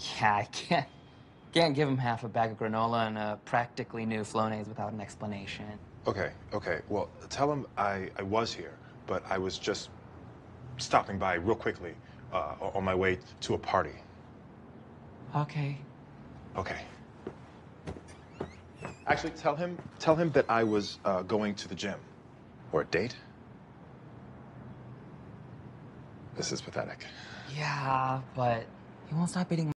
Yeah, I can't can't give him half a bag of granola and a practically new Flonase without an explanation. Okay, okay. Well, tell him I, I was here, but I was just stopping by real quickly uh, on my way to a party. Okay. Okay. Actually, tell him tell him that I was uh, going to the gym. Or a date. This is pathetic. Yeah, but he won't stop eating